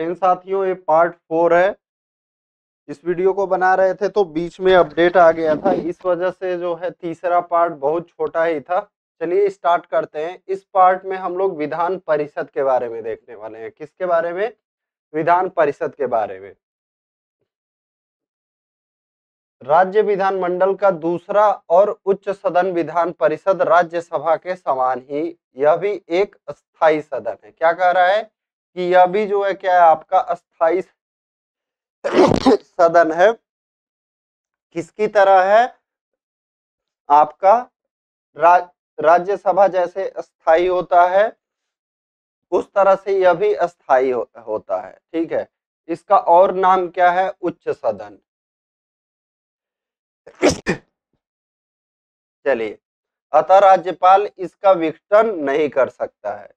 इन साथियों, ये part four है। इस वीडियो को बना रहे थे तो बीच में अपडेट आ गया था। इस वजह से जो है तीसरा पार्ट बहुत छोटा ही था। चलिए स्टार्ट करते हैं। इस पार्ट में हम लोग विधान परिषद के बारे में देखने वाले हैं। किसके बारे में? विधान परिषद के बारे में। राज्य विधानमंडल का दूसरा और उच्च सदन विधान परिषद राज्यसभा के समान ही, यह भी एक स्थायी सदन है। क्या कह रहा है? कि यह भी जो है क्या है आपका अस्थाई सदन है। किसकी तरह है? आपका राज राज्यसभा जैसे स्थायी होता है उस तरह से यह भी अस्थाई हो, होता है ठीक है? इसका और नाम क्या है? उच्च सदन। चलिए अतः राज्यपाल इसका विघटन नहीं कर सकता है।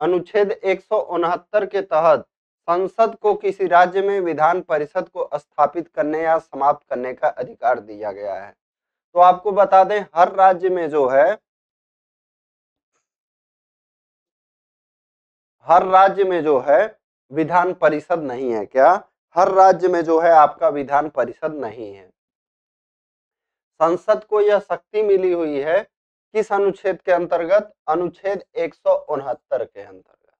अनुच्छेद एक सौ उनहत्तर के तहत संसद को किसी राज्य में विधान परिषद को स्थापित करने या समाप्त करने का अधिकार दिया गया है। तो आपको बता दें, हर राज्य में जो है, हर राज्य में जो है विधान परिषद नहीं है क्या? हर राज्य में जो है आपका विधान परिषद नहीं है। संसद को यह शक्ति मिली हुई है किस अनुच्छेद के अंतर्गत? अनुच्छेद एक सौ उनहत्तर के अंतर्गत।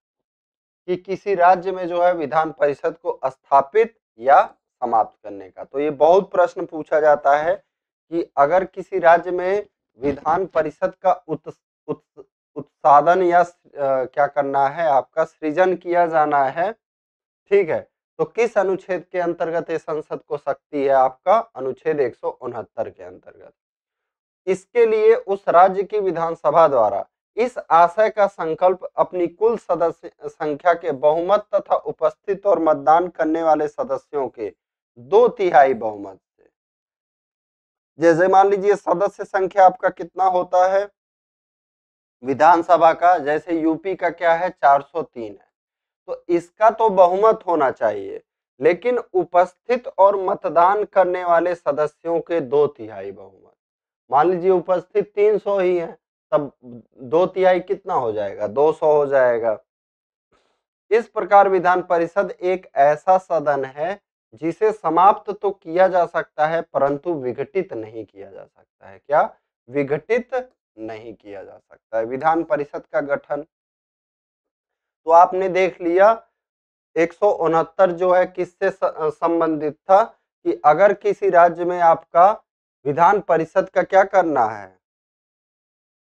कि किसी राज्य में जो है विधान परिषद को स्थापित या समाप्त करने का। तो ये बहुत प्रश्न पूछा जाता है कि अगर किसी राज्य में विधान परिषद का उत, उत, उत्साधन या आ, क्या करना है आपका सृजन किया जाना है ठीक है तो किस अनुच्छेद के अंतर्गत ये संसद को शक्ति है आपका? अनुच्छेद एक सौ उनहत्तर के अंतर्गत। इसके लिए उस राज्य की विधानसभा द्वारा इस आशय का संकल्प अपनी कुल सदस्य, संख्या के बहुमत तथा उपस्थित और मतदान करने वाले सदस्यों के दो तिहाई बहुमत से जैसे मान लीजिए, सदस्य संख्या आपका कितना होता है? विधानसभा का, जैसे यूपी का क्या है? 403 है। तो इसका तो बहुमत होना चाहिए, लेकिन उपस्थित और मतदान करने वाले सदस्यों के दो तिहाई बहुमत। मान लीजिए उपस्थित 300 ही है, तब दो तिहाई कितना हो जाएगा? 200 हो जाएगा। इस प्रकार विधान परिषद एक ऐसा सदन है जिसे समाप्त तो किया जा सकता है, परंतु विघटित नहीं किया जा सकता है। क्या? विघटित नहीं किया जा सकता है। विधान परिषद का गठन। तो आपने देख लिया, एक सौ उनहत्तर जो है, किससे संबंधित था कि अगर किसी राज्य में आपका विधान परिषद का क्या करना है?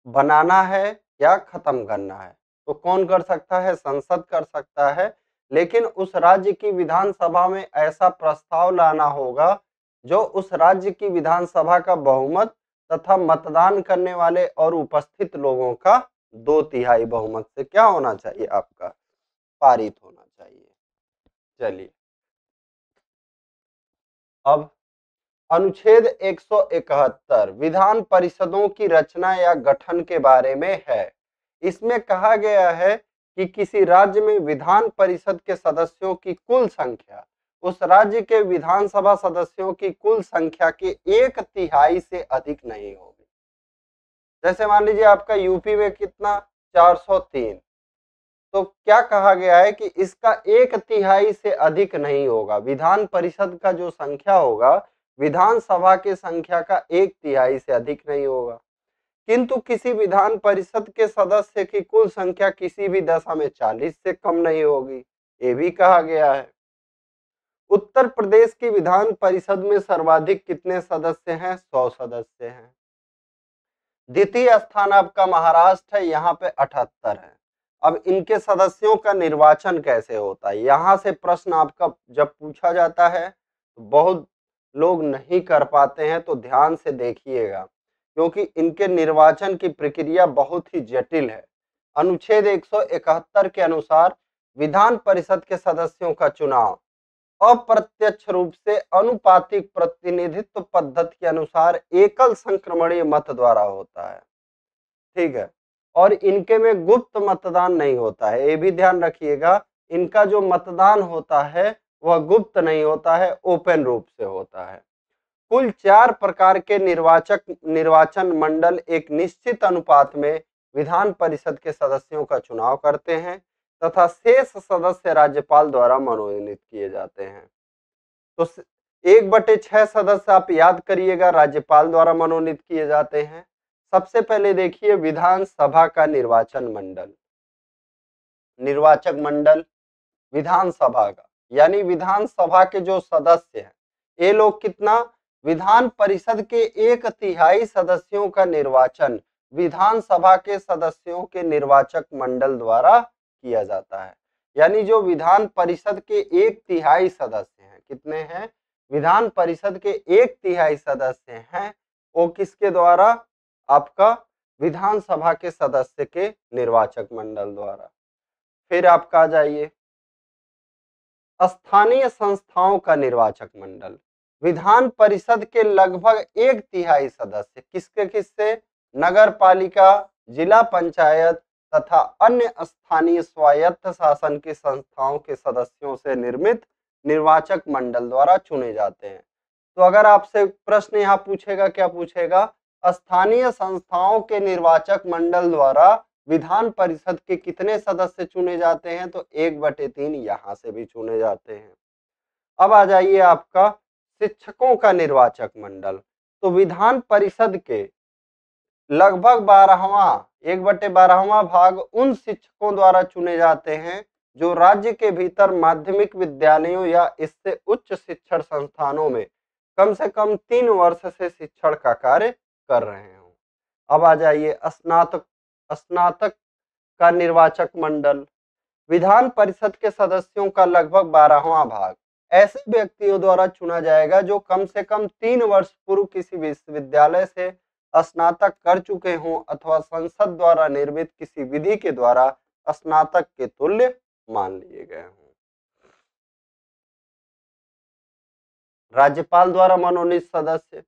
बनाना है या खत्म करना है? तो कौन कर सकता है? संसद कर सकता है। लेकिन उस राज्य की विधानसभा में ऐसा प्रस्ताव लाना होगा, जो उस राज्य की विधानसभा का बहुमत तथा मतदान करने वाले और उपस्थित लोगों का दो तिहाई बहुमत से क्या होना चाहिए? आपका पारित होना चाहिए। चलिए। अब अनुच्छेद 171 विधान परिषदों की रचना या गठन के बारे में है। इसमें कहा गया है कि किसी राज्य में विधान परिषद के सदस्यों की कुल संख्या, उस राज्य के विधानसभा सदस्यों की कुल संख्या के एक तिहाई से अधिक नहीं होगी। जैसे मान लीजिए आपका यूपी में कितना? 403 तो क्या कहा गया है कि इसका एक तिहाई से अधिक नहीं होगा। विधान परिषद का जो संख्या होगा विधानसभा की संख्या का एक तिहाई से अधिक नहीं होगा। किंतु किसी विधान परिषद के सदस्य की कुल संख्या किसी भी दशा में 40 से कम नहीं होगी, ये भी कहा गया है। उत्तर प्रदेश की विधान परिषद में सर्वाधिक कितने सदस्य हैं? सौ सदस्य हैं। द्वितीय स्थान आपका महाराष्ट्र है, यहाँ पे अठहत्तर है। अब इनके सदस्यों का निर्वाचन कैसे होता है? यहाँ से प्रश्न आपका जब पूछा जाता है तो बहुत लोग नहीं कर पाते हैं तो ध्यान से देखिएगा, क्योंकि इनके निर्वाचन की प्रक्रिया बहुत ही जटिल है। अनुच्छेद 171 के अनुसार विधान परिषद के सदस्यों का चुनाव, अप्रत्यक्ष रूप से अनुपातिक प्रतिनिधित्व पद्धति के अनुसार एकल संक्रमणीय मत द्वारा होता है। ठीक है? और इनके में गुप्त मतदान नहीं होता है। ये भी ध्यान रखिएगा, इनका जो मतदान होता है वह गुप्त नहीं होता है, ओपन रूप से होता है। कुल चार प्रकार के निर्वाचक, निर्वाचन मंडल एक निश्चित अनुपात में विधान परिषद के सदस्यों का चुनाव करते हैं तथा शेष सदस्य राज्यपाल द्वारा मनोनीत किए जाते हैं। तो एक बटे छह सदस्य आप याद करिएगा, राज्यपाल द्वारा मनोनीत किए जाते हैं। सबसे पहले देखिए विधानसभा का निर्वाचन मंडल। निर्वाचक मंडल विधानसभा का। यानी विधानसभा के जो सदस्य हैं, ये लोग कितना? विधान परिषद के एक तिहाई सदस्यों का निर्वाचन विधानसभा के सदस्यों के निर्वाचक मंडल द्वारा किया जाता है। यानी जो विधान परिषद के एक तिहाई सदस्य हैं, कितने हैं? विधान परिषद के एक तिहाई सदस्य हैं, वो किसके द्वारा? आपका विधानसभा के सदस्य के निर्वाचक मंडल द्वारा। फिर आपका आ जाइए? स्थानीय संस्थाओं का निर्वाचक मंडल। विधान परिषद के लगभग एक तिहाई सदस्य किसके किससे? नगर पालिका जिला पंचायत तथा अन्य स्थानीय स्वायत्त शासन की संस्थाओं के सदस्यों से निर्मित निर्वाचक मंडल द्वारा चुने जाते हैं। तो अगर आपसे प्रश्न यहाँ पूछेगा, क्या पूछेगा? स्थानीय संस्थाओं के निर्वाचक मंडल द्वारा विधान परिषद के कितने सदस्य चुने जाते हैं? तो एक बटे तीन यहाँ से भी चुने जाते हैं। अब आ जाइए आपका शिक्षकों का निर्वाचक मंडल। तो विधान परिषद के लगभग बारहवा, एक बटे बारहवा भाग उन शिक्षकों द्वारा चुने जाते हैं, जो राज्य के भीतर माध्यमिक विद्यालयों या इससे उच्च शिक्षण संस्थानों में कम से कम तीन वर्ष से शिक्षण का कार्य कर रहे हो। अब आ जाइए स्नातक स्नातक का निर्वाचक मंडल, विधान परिषद के सदस्यों का लगभग बारहवा भाग। ऐसे व्यक्तियों द्वारा चुना जाएगा जो कम से कम तीन वर्ष पूर्व किसी विश्वविद्यालय से स्नातक कर चुके हों अथवा संसद द्वारा निर्मित किसी विधि के द्वारा स्नातक के तुल्य मान लिए गए हों। राज्यपाल द्वारा मनोनीत सदस्य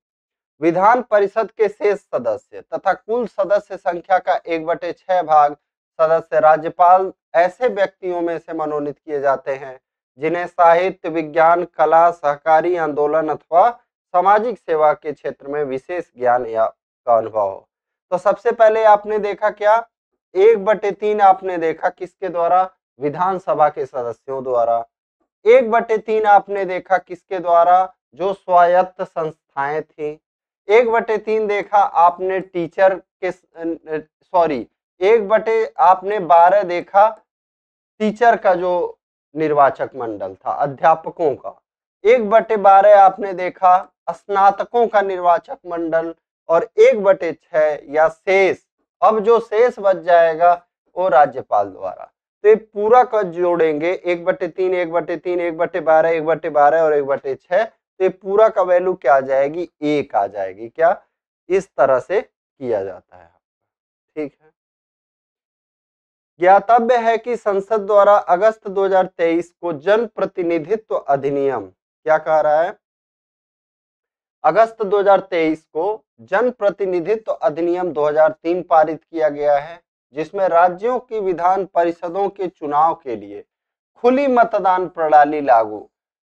विधान परिषद के शेष सदस्य तथा कुल सदस्य संख्या का एक बटे छह भाग सदस्य राज्यपाल ऐसे व्यक्तियों में से मनोनीत किए जाते हैं, जिन्हें साहित्य, विज्ञान, कला, सहकारी आंदोलन अथवा सामाजिक सेवा के क्षेत्र में विशेष ज्ञान या का अनुभव हो। तो सबसे पहले आपने देखा क्या? एक बटे तीन आपने देखा किसके द्वारा? विधानसभा के सदस्यों द्वारा। एक बटे तीन आपने देखा किसके द्वारा? जो स्वायत्त संस्थाएँ थी। एक बटे तीन देखा, आपने टीचर के सॉरी, एक बटे आपने बारह देखा, टीचर का जो निर्वाचक मंडल था, अध्यापकों का। एक बटे बारह आपने देखा, स्नातकों का निर्वाचक मंडल, और एक बटे छह या शेष। अब जो शेष बच जाएगा, वो राज्यपाल द्वारा। तो ये पूरा कद जोड़ेंगे, एक बटे तीन, एक बटे तीन, एक बटे बारह, एक बटे बारह और एक बटे छह। तो पूरा का वैल्यू क्या आ जाएगी? एक आ जाएगी। क्या? इस तरह से किया जाता है। ठीक है। ज्ञातव्य है कि संसद द्वारा अगस्त 2023 को जन प्रतिनिधित्व अधिनियम क्या कह रहा है? अगस्त 2023 को जन प्रतिनिधित्व अधिनियम 2003 पारित किया गया है, जिसमें राज्यों की विधान परिषदों के चुनाव के लिए खुली मतदान प्रणाली लागू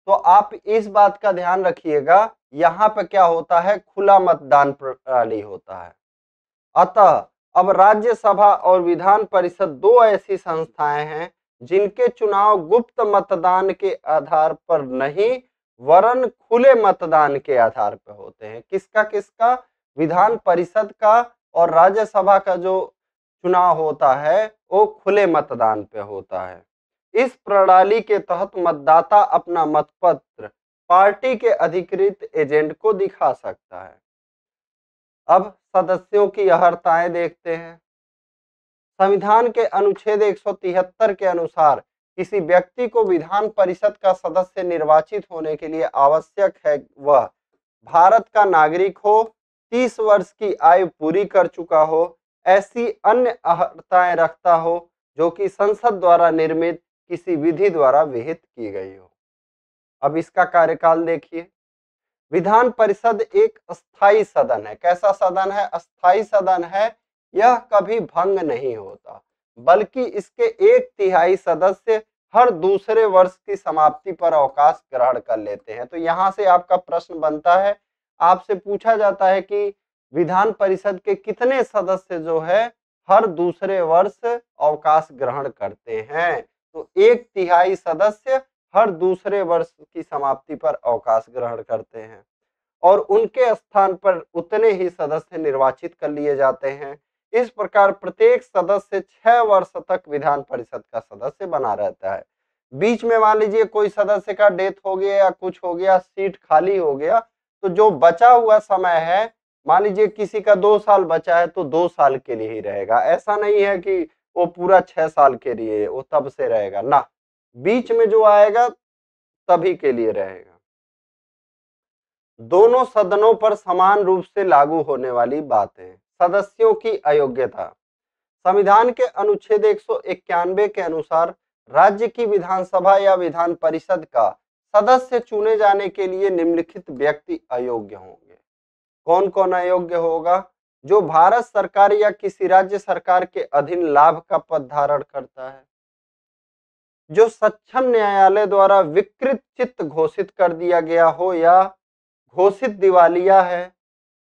तो आप इस बात का ध्यान रखिएगा, यहाँ पे क्या होता है? खुला मतदान प्रणाली होता है। अतः अब राज्यसभा और विधान परिषद दो ऐसी संस्थाएँ हैं, जिनके चुनाव गुप्त मतदान के आधार पर नहीं, वरन खुले मतदान के आधार पर होते हैं। किसका किसका? विधान परिषद का और राज्यसभा का जो चुनाव होता है, वो खुले मतदान पे होता है। इस प्रणाली के तहत मतदाता अपना मतपत्र पार्टी के अधिकृत एजेंट को दिखा सकता है। अब सदस्यों की अहर्ताएँ देखते हैं। संविधान के अनुच्छेद 173 के अनुसार किसी व्यक्ति को विधान परिषद का सदस्य निर्वाचित होने के लिए आवश्यक है वह भारत का नागरिक हो 30 वर्ष की आयु पूरी कर चुका हो, ऐसी अन्य अहर्ताएँ रखता हो जो कि संसद द्वारा निर्मित किसी विधि द्वारा विहित की गई हो। अब इसका कार्यकाल देखिए। विधान परिषद एक अस्थाई सदन है। कैसा सदन है? अस्थाई सदन है, यह कभी भंग नहीं होता, बल्कि इसके एक तिहाई सदस्य हर दूसरे वर्ष की समाप्ति पर अवकाश ग्रहण कर लेते हैं। तो यहाँ से आपका प्रश्न बनता है, आपसे पूछा जाता है कि विधान परिषद के कितने सदस्य जो है, हर दूसरे वर्ष अवकाश ग्रहण करते हैं? तो एक तिहाई सदस्य हर दूसरे वर्ष की समाप्ति पर अवकाश ग्रहण करते हैं और उनके स्थान पर उतने ही सदस्य निर्वाचित कर लिए जाते हैं। इस प्रकार प्रत्येक सदस्य छह वर्ष तक विधान परिषद का सदस्य बना रहता है। बीच में मान लीजिए कोई सदस्य का डेथ हो गया या कुछ हो गया, सीट खाली हो गया तो जो बचा हुआ समय है, मान लीजिए किसी का दो साल बचा है तो दो साल के लिए ही रहेगा। ऐसा नहीं है कि वो पूरा छह साल के लिए, वो तब से रहेगा। ना, बीच में जो आएगा, तभी के लिए रहेगा। दोनों सदनों पर समान रूप से लागू होने वाली बातें सदस्यों की अयोग्यता। संविधान के अनुच्छेद एक सौ इक्यानवे के अनुसार राज्य की विधानसभा या विधान परिषद का सदस्य चुने जाने के लिए निम्नलिखित व्यक्ति अयोग्य होंगे। कौन कौन अयोग्य होगा? जो भारत सरकार या किसी राज्य सरकार के अधीन लाभ का पद धारण करता है, जो सक्षम न्यायालय द्वारा विकृत चित्त घोषित कर दिया गया हो या घोषित दिवालिया है,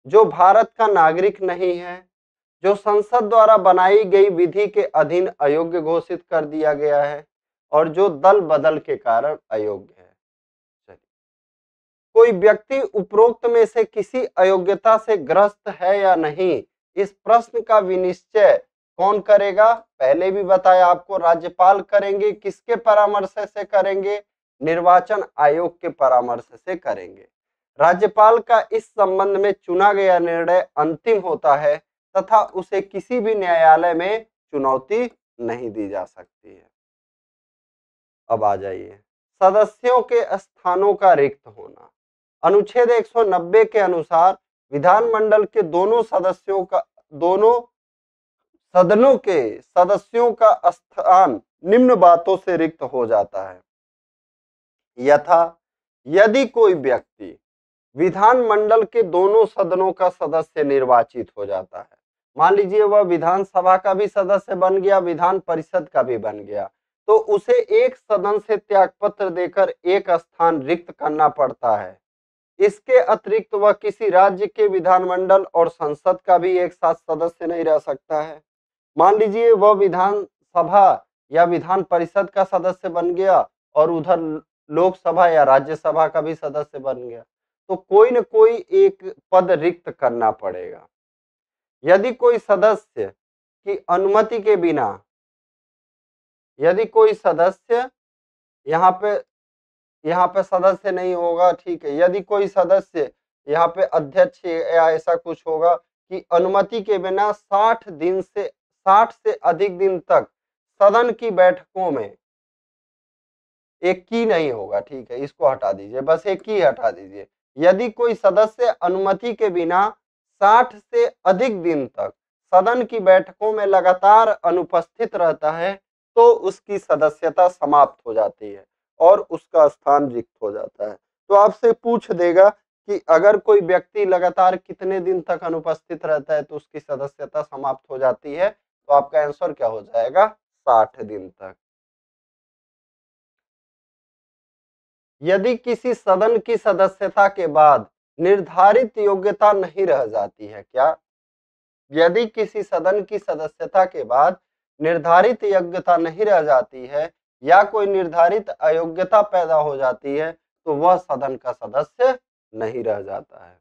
जो भारत का नागरिक नहीं है, जो संसद द्वारा बनाई गई विधि के अधीन अयोग्य घोषित कर दिया गया है और जो दल बदल के कारण अयोग्य है। कोई व्यक्ति उपरोक्त में से किसी अयोग्यता से ग्रस्त है या नहीं? इस प्रश्न का विनिश्चय कौन करेगा? पहले भी बताया आपको, राज्यपाल करेंगे, किसके परामर्श से करेंगे? निर्वाचन आयोग के परामर्श से करेंगे। राज्यपाल का इस संबंध में चुना गया निर्णय अंतिम होता है तथा उसे किसी भी न्यायालय में चुनौती नहीं दी जा सकती है। अब आ जाइए। सदस्यों के स्थानों का रिक्त होना। अनुच्छेद 190 के अनुसार विधानमंडल के दोनों सदस्यों का, दोनों सदनों के सदस्यों का स्थान निम्न बातों से रिक्त हो जाता है। यथा, यदि कोई व्यक्ति विधानमंडल के दोनों सदनों का सदस्य निर्वाचित हो जाता है, मान लीजिए वह विधानसभा का भी सदस्य बन गया, विधान परिषद का भी बन गया तो उसे एक सदन से त्यागपत्र देकर एक स्थान रिक्त करना पड़ता है। इसके अतिरिक्त वह किसी राज्य के विधानमंडल और संसद का भी एक साथ सदस्य नहीं रह सकता है। मान लीजिए वह विधानसभा या विधान परिषद का सदस्य बन गया और उधर लोकसभा या राज्यसभा का भी सदस्य बन गया तो कोई न कोई एक पद रिक्त करना पड़ेगा। यदि कोई सदस्य की अनुमति के बिना, यदि कोई सदस्य यहाँ पे यहाँ पे सदस्य नहीं होगा, ठीक है। यदि कोई सदस्य यहाँ पे अध्यक्ष या ऐसा कुछ होगा कि अनुमति के बिना 60 दिन से 60 से अधिक दिन तक सदन की बैठकों में एक की नहीं होगा, ठीक है। इसको हटा दीजिए, बस एक की हटा दीजिए। यदि कोई सदस्य अनुमति के बिना 60 से अधिक दिन तक सदन की बैठकों में लगातार अनुपस्थित रहता है तो उसकी सदस्यता समाप्त हो जाती है। और उसका स्थान रिक्त हो जाता है। तो आपसे पूछ देगा कि अगर कोई व्यक्ति लगातार कितने दिन तक अनुपस्थित रहता है तो उसकी सदस्यता समाप्त हो जाती है तो आपका आंसर क्या हो जाएगा? साठ दिन तक। यदि किसी सदन की सदस्यता के बाद निर्धारित योग्यता नहीं रह जाती है क्या? यदि किसी सदन की सदस्यता के बाद निर्धारित योग्यता नहीं रह जाती है या कोई निर्धारित अयोग्यता पैदा हो जाती है तो वह सदन का सदस्य नहीं रह जाता है।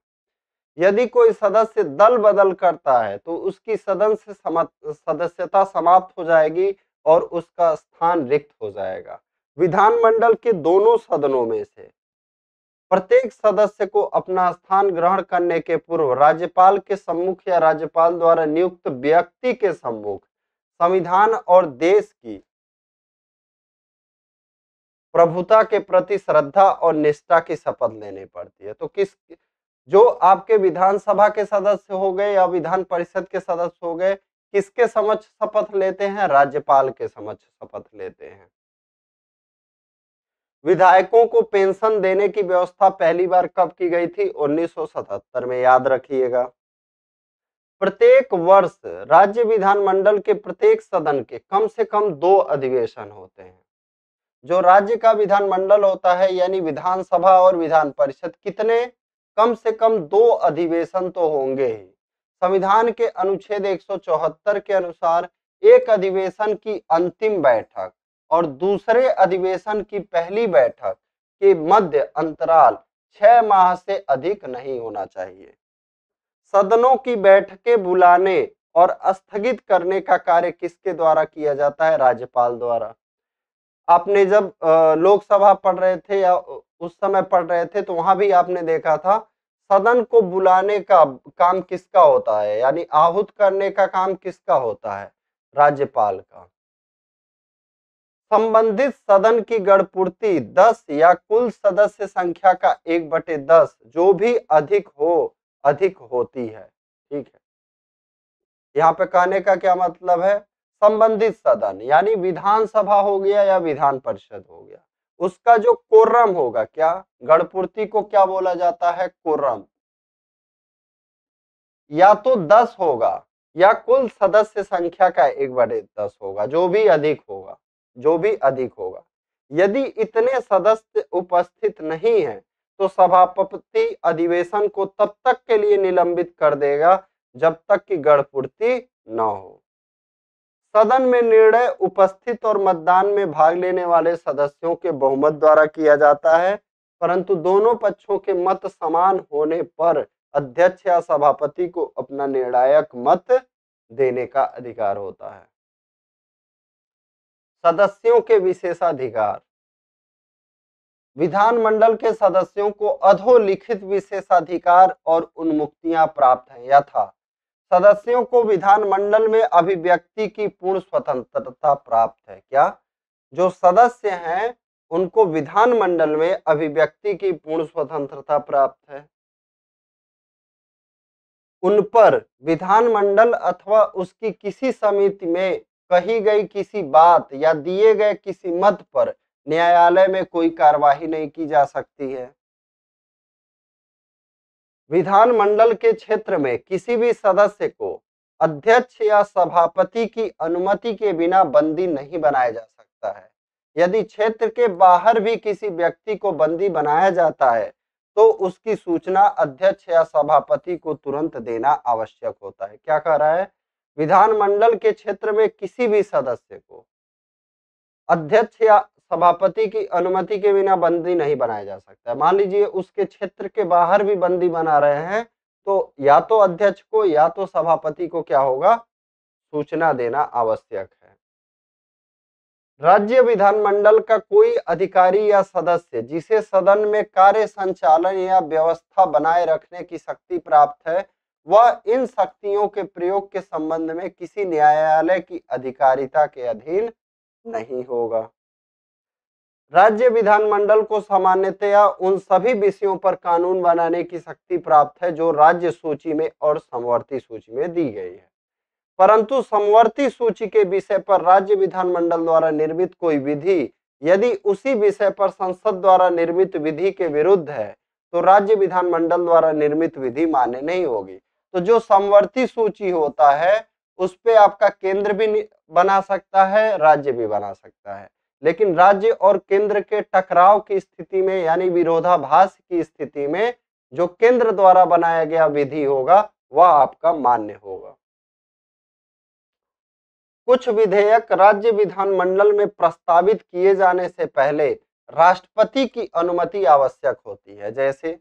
यदि कोई सदस्य दल बदल करता है तो उसकी सदन से सदस्यता समाप्त हो जाएगी और उसका स्थान रिक्त हो जाएगा। विधानमंडल के दोनों सदनों में से प्रत्येक सदस्य को अपना स्थान ग्रहण करने के पूर्व राज्यपाल के सम्मुख या राज्यपाल द्वारा नियुक्त व्यक्ति के सम्मुख संविधान और देश की प्रभुता के प्रति श्रद्धा और निष्ठा की शपथ लेनी पड़ती है। तो किस, जो आपके विधानसभा के सदस्य हो गए या विधान परिषद के सदस्य हो गए, किसके समक्ष शपथ लेते हैं? राज्यपाल के समक्ष शपथ लेते हैं। विधायकों को पेंशन देने की व्यवस्था पहली बार कब की गई थी? 1977 में, याद रखिएगा। प्रत्येक वर्ष राज्य विधानमंडल के प्रत्येक सदन के कम से कम दो अधिवेशन होते हैं। जो राज्य का विधानमंडल होता है, यानी विधानसभा और विधान परिषद, कितने कम से कम दो अधिवेशन तो होंगे ही। संविधान के अनुच्छेद 174 के अनुसार एक अधिवेशन की अंतिम बैठक और दूसरे अधिवेशन की पहली बैठक के मध्य अंतराल छह माह से अधिक नहीं होना चाहिए। सदनों की बैठकें बुलाने और स्थगित करने का कार्य किसके द्वारा किया जाता है? राज्यपाल द्वारा। आपने जब लोकसभा पढ़ रहे थे या उस समय पढ़ रहे थे तो वहाँ भी आपने देखा था, सदन को बुलाने का काम किसका होता है? यानी आहूत करने का काम किसका होता है? राज्यपाल का। संबंधित सदन की गणपूर्ति 10 या कुल सदस्य संख्या का एक बटे दस, जो भी अधिक हो, अधिक होती है। ठीक है। यहाँ पे कहने का क्या मतलब है? संबंधित सदन, यानी विधानसभा हो गया या विधान परिषद हो गया, उसका जो कोरम होगा, क्या गणपूर्ति को क्या बोला जाता है? कोरम या तो दस होगा, या कुल सदस्य संख्या का एक बड़े दस होगा, जो भी अधिक होगा, जो भी अधिक होगा। यदि इतने सदस्य उपस्थित नहीं है तो सभापति अधिवेशन को तब तक के लिए निलंबित कर देगा, जब तक कि गणपूर्ति न हो। सदन में निर्णय उपस्थित और मतदान में भाग लेने वाले सदस्यों के बहुमत द्वारा किया जाता है, परंतु दोनों पक्षों के मत समान होने पर अध्यक्ष या सभापति को अपना निर्णायक मत देने का अधिकार होता है। सदस्यों के विशेषाधिकार। विधानमंडल के सदस्यों को अधोलिखित विशेषाधिकार और उन्मुक्तियाँ प्राप्त हैं। यथा सदस्यों को विधानमंडल में अभिव्यक्ति की पूर्ण स्वतंत्रता प्राप्त है। क्या जो सदस्य हैं, उनको विधानमंडल में अभिव्यक्ति की पूर्ण स्वतंत्रता प्राप्त है? उन पर विधानमंडल अथवा उसकी किसी समिति में कही गई किसी बात या दिए गए किसी मत पर न्यायालय में कोई कार्यवाही नहीं की जा सकती है। विधानमंडल के क्षेत्र में किसी भी सदस्य को अध्यक्ष या सभापति की अनुमति के बिना बंदी नहीं बनाया जा सकता है। यदि क्षेत्र के बाहर भी किसी व्यक्ति को बंदी बनाया जाता है तो उसकी सूचना अध्यक्ष या सभापति को तुरंत देना आवश्यक होता है। क्या कह रहा है? विधानमंडल के क्षेत्र में किसी भी सदस्य को अध्यक्ष या सभापति की अनुमति के बिना बंदी नहीं बनाया जा सकता। मान लीजिए उसके क्षेत्र के बाहर भी बंदी बना रहे हैं तो या तो अध्यक्ष को या तो सभापति को क्या होगा? सूचना देना आवश्यक है। राज्य विधानमंडल का कोई अधिकारी या सदस्य जिसे सदन में कार्य संचालन या व्यवस्था बनाए रखने की शक्ति प्राप्त है, वह इन शक्तियों के प्रयोग के संबंध में किसी न्यायालय की अधिकारिता के अधीन नहीं होगा। राज्य विधानमंडल को सामान्यतया उन सभी विषयों पर कानून बनाने की शक्ति प्राप्त है जो राज्य सूची में और समवर्ती सूची में दी गई है। परंतु समवर्ती सूची के विषय पर राज्य विधानमंडल द्वारा निर्मित कोई विधि यदि उसी विषय पर संसद द्वारा निर्मित विधि के विरुद्ध है तो राज्य विधानमंडल द्वारा निर्मित विधि मान्य नहीं होगी। तो जो समवर्ती सूची होता है, उस पर आपका केंद्र भी बना सकता है, राज्य भी बना सकता है। लेकिन राज्य और केंद्र के टकराव की स्थिति में, यानी विरोधाभास की स्थिति में, जो केंद्र द्वारा बनाया गया विधि होगा, वह आपका मान्य होगा। कुछ विधेयक राज्य विधानमंडल में प्रस्तावित किए जाने से पहले राष्ट्रपति की अनुमति आवश्यक होती है। जैसे,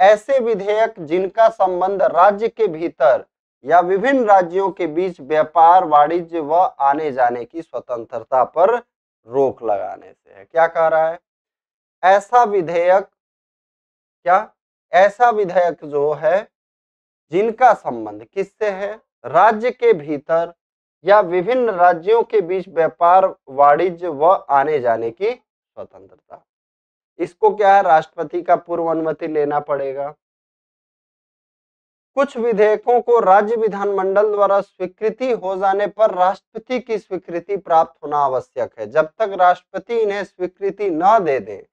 ऐसे विधेयक जिनका संबंध राज्य के भीतर या विभिन्न राज्यों के बीच व्यापार, वाणिज्य व आने जाने की स्वतंत्रता पर रोक लगाने से है। क्या कह रहा है? ऐसा विधेयक, क्या? ऐसा विधेयक जो है, जिनका संबंध किससे है? राज्य के भीतर या विभिन्न राज्यों के बीच व्यापार, वाणिज्य व आने जाने की स्वतंत्रता? इसको क्या है? राष्ट्रपति का पूर्व अनुमति लेना पड़ेगा। कुछ विधेयकों को राज्य विधानमंडल द्वारा स्वीकृति हो जाने पर राष्ट्रपति की स्वीकृति प्राप्त होना आवश्यक है। जब तक राष्ट्रपति इन्हें स्वीकृति न दे दे,